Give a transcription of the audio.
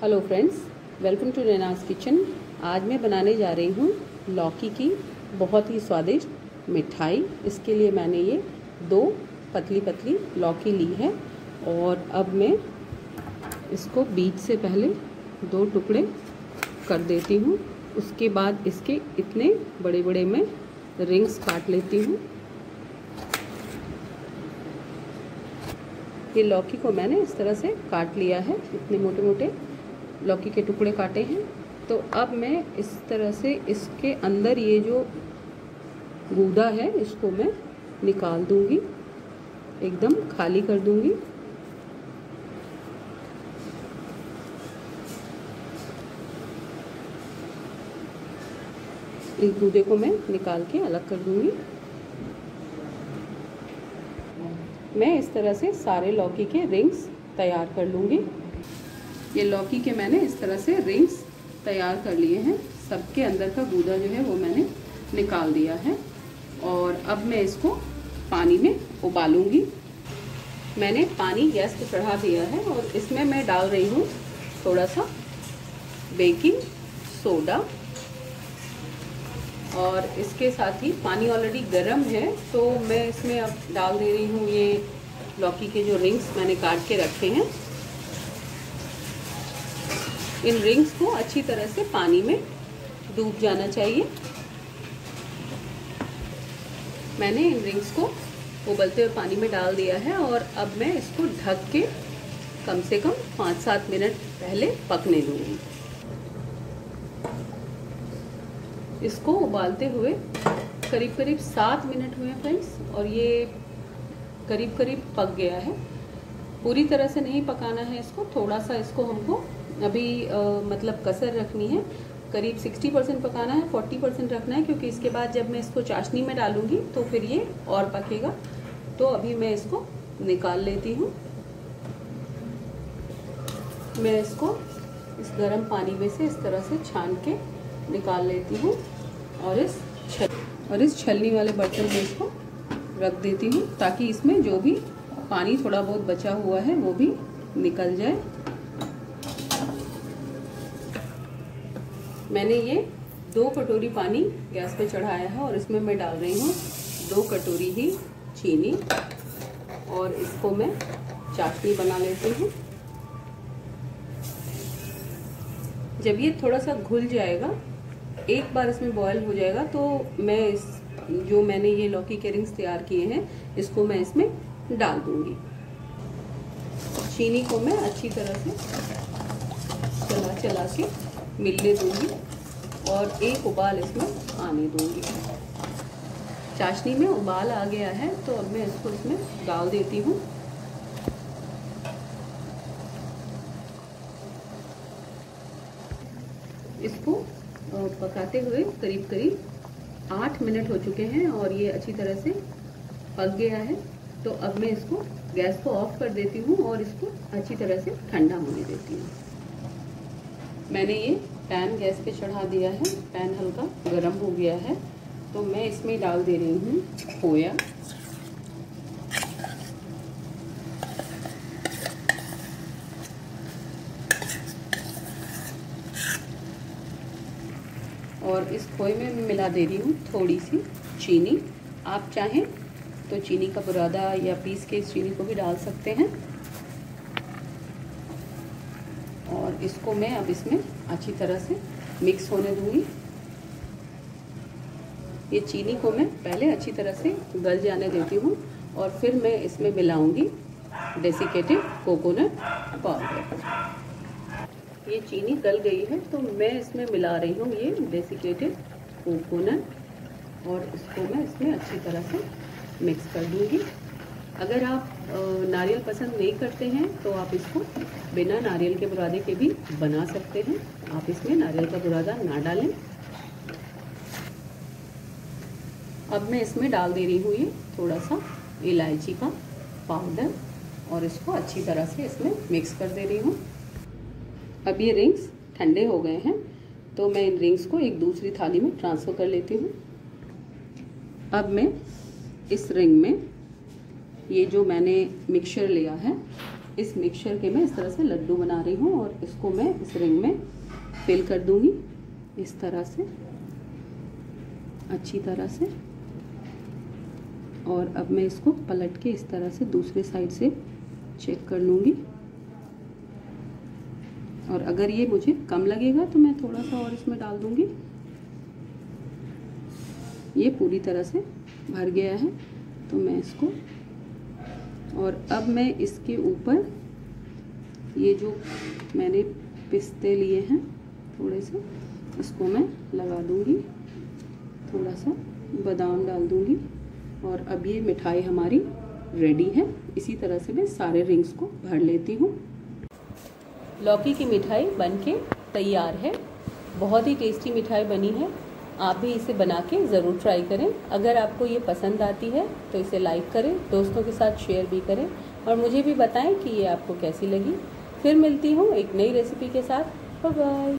Hello friends welcome to Rena's kitchen आज मैं बनाने जा रही हूँ लौकी की बहुत ही स्वादिष्ट मिठाई। इसके लिए मैंने ये दो पतली पतली लौकी ली है और अब मैं इसको बीच से पहले दो टुकड़े कर देती हूँ। उसके बाद इसके इतने बड़े बड़े मैं रिंग्स काट लेती हूँ। ये लौकी को मैंने इस तरह से काट लिया है। इतने मोटे मोटे लौकी के टुकड़े काटे हैं। तो अब मैं इस तरह से इसके अंदर ये जो गूदा है, इसको मैं निकाल दूँगी। एकदम खाली कर दूँगी। इस गूदे को मैं निकाल के अलग कर दूँगी। मैं इस तरह से सारे लौकी के रिंग्स तैयार कर लूँगी। ये लौकी के मैंने इस तरह से रिंग्स तैयार कर लिए हैं। सबके अंदर का गूदा जो है वो मैंने निकाल दिया है। और अब मैं इसको पानी में उबालूँगी। मैंने पानी गैस पर चढ़ा दिया है और इसमें मैं डाल रही हूँ थोड़ा सा बेकिंग सोडा और इसके साथ ही पानी ऑलरेडी गर्म है तो मैं इसमें अब डाल दे रही हूँ ये लौकी के जो रिंग्स मैंने काट के रखे हैं। इन रिंग्स को अच्छी तरह से पानी में डूब जाना चाहिए। मैंने इन रिंग्स को उबलते हुए पानी में डाल दिया है और अब मैं इसको ढक के कम से कम पाँच सात मिनट पहले पकने दूँगी। इसको उबालते हुए करीब करीब सात मिनट हुए फ्रेंड्स और ये करीब करीब पक गया है। पूरी तरह से नहीं पकाना है इसको, थोड़ा सा इसको हमको अभी आ, मतलब कसर रखनी है। करीब 60 परसेंट पकाना है 40 परसेंट रखना है क्योंकि इसके बाद जब मैं इसको चाशनी में डालूँगी तो फिर ये और पकेगा। तो अभी मैं इसको निकाल लेती हूँ। मैं इसको इस गर्म पानी में से इस तरह से छान के निकाल लेती हूँ और इस छल और इस छलनी वाले बर्तन में इसको रख देती हूँ ताकि इसमें जो भी पानी थोड़ा बहुत बचा हुआ है वो भी निकल जाए। मैंने ये दो कटोरी पानी गैस पे चढ़ाया है और इसमें मैं डाल रही हूँ दो कटोरी ही चीनी और इसको मैं चाशनी बना लेती हूँ। जब ये थोड़ा सा घुल जाएगा, एक बार इसमें बॉयल हो जाएगा तो मैं इस जो मैंने ये लौकी के रिंग्स तैयार किए हैं, इसको मैं इसमें डाल दूँगी। चीनी को मैं अच्छी तरह से चला चला के मिलने दूँगी और एक उबाल इसमें आने दूँगी। चाशनी में उबाल आ गया है तो अब मैं इसको इसमें डाल देती हूँ। इसको पकाते हुए करीब करीब आठ मिनट हो चुके हैं और ये अच्छी तरह से पक गया है। तो अब मैं इसको गैस को ऑफ़ कर देती हूँ और इसको अच्छी तरह से ठंडा होने देती हूँ। मैंने ये पैन गैस पे चढ़ा दिया है। पैन हल्का गर्म हो गया है। तो मैं इसमें डाल दे रही हूँ खोया। और इस खोए में मिला दे रही हूँ थोड़ी सी चीनी। आप चाहें तो चीनी का बुरादा या पीस के इस चीनी को भी डाल सकते हैं। और इसको मैं अब इसमें अच्छी तरह से मिक्स होने दूँगी। ये चीनी को मैं पहले अच्छी तरह से गल जाने देती हूँ और फिर मैं इसमें मिलाऊँगी डेसिकेटेड कोकोनट पाउडर ये चीनी गल गई है तो मैं इसमें मिला रही हूँ ये डेसिकेटेड कोकोनट और इसको मैं इसमें अच्छी तरह से मिक्स कर दूँगी। अगर आप नारियल पसंद नहीं करते हैं तो आप इसको बिना नारियल के बुरादे के भी बना सकते हैं। आप इसमें नारियल का बुरादा ना डालें। अब मैं इसमें डाल दे रही हूँ ये थोड़ा सा इलायची का पाउडर, और इसको अच्छी तरह से इसमें मिक्स कर दे रही हूँ। अब ये रिंग्स ठंडे हो गए हैं तो मैं इन रिंग्स को एक दूसरी थाली में ट्रांसफ़र कर लेती हूँ। अब मैं इस रिंग में ये जो मैंने मिक्सचर लिया है, इस मिक्सचर के मैं इस तरह से लड्डू बना रही हूँ और इसको मैं इस रिंग में फिल कर दूँगी। इस तरह से, अच्छी तरह से। और अब मैं इसको पलट के इस तरह से दूसरे साइड से चेक कर लूँगी। और अगर ये मुझे कम लगेगा तो मैं थोड़ा सा और इसमें डाल दूँगी। ये पूरी तरह से भर गया है तो मैं इसको और अब मैं इसके ऊपर ये जो मैंने पिस्ते लिए हैं, थोड़े से, इसको मैं लगा दूँगी। थोड़ा सा बादाम डाल दूँगी और अब ये मिठाई हमारी रेडी है। इसी तरह से मैं सारे रिंग्स को भर लेती हूँ। लौकी की मिठाई बनके तैयार है। बहुत ही टेस्टी मिठाई बनी है। आप भी इसे बना के ज़रूर ट्राई करें। अगर आपको ये पसंद आती है तो इसे लाइक करें, दोस्तों के साथ शेयर भी करें और मुझे भी बताएँ कि ये आपको कैसी लगी। फिर मिलती हूँ एक नई रेसिपी के साथ। बाय